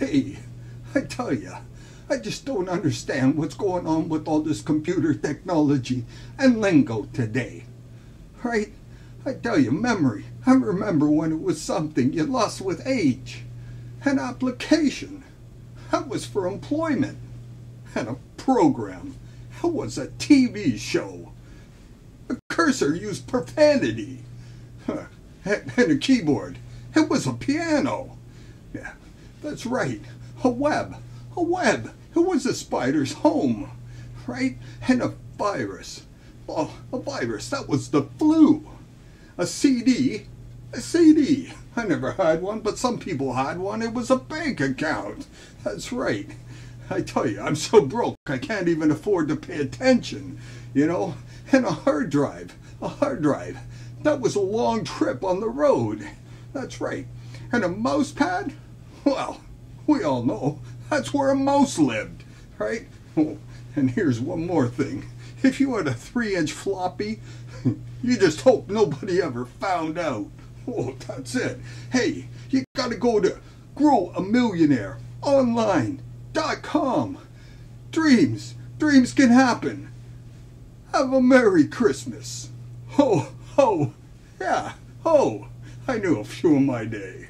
Hey, I tell you, I just don't understand what's going on with all this computer technology and lingo today. Right? I tell you, memory. I remember when it was something you lost with age. An application. That was for employment. And a program. That was a TV show. A cursor used profanity. Huh. And a keyboard. It was a piano. Yeah, that's right. A web. A web. It was a spider's home. Right? And a virus. Oh, a virus. That was the flu. A CD. A CD. I never had one, but some people had one. It was a bank account. That's right. I tell you, I'm so broke I can't even afford to pay attention. You know? And a hard drive. A hard drive. That was a long trip on the road. That's right. And a mouse pad? Well, we all know that's where a mouse lived, right? Oh, and here's one more thing. If you had a three inch floppy, you just hope nobody ever found out. Oh, that's it. Hey, you gotta go to growamillionaireonline.com. Dreams, dreams can happen. Have a Merry Christmas. Ho, ho, yeah, ho. I knew a few in my day.